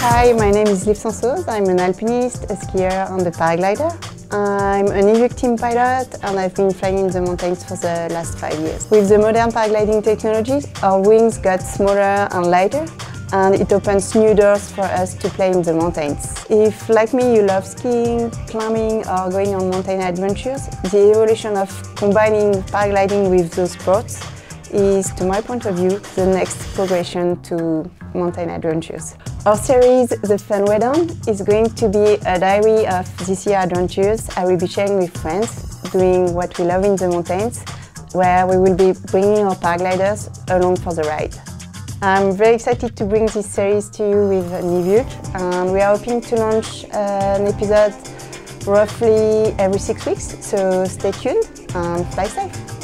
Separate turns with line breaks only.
Hi, my name is Liv Sansoz. I'm an alpinist, a skier and a paraglider. I'm an Niviuk team pilot and I've been flying in the mountains for the last five years. With the modern paragliding technology, our wings got smaller and lighter and it opens new doors for us to play in the mountains. If, like me, you love skiing, climbing or going on mountain adventures, the evolution of combining paragliding with those sports is, to my point of view, the next progression to mountain adventures. Our series, The Fun Way Down, is going to be a diary of this year's adventures I will be sharing with friends, doing what we love in the mountains, where we will be bringing our paragliders along for the ride. I'm very excited to bring this series to you with Niviuk, and we are hoping to launch an episode roughly every six weeks, so stay tuned and fly safe.